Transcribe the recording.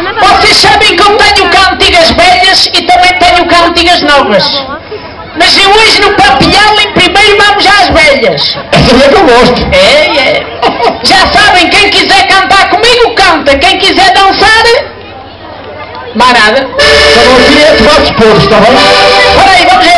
Vocês sabem que eu tenho cantigas velhas e também tenho cantigas novas. Mas eu hoje no papilhão em primeiro vamos às velhas. Essa é que eu gosto. É, é. Já sabem, quem quiser cantar comigo, canta. Quem quiser dançar, mais nada. Só não queria que vossos está bem? Ora aí, vamos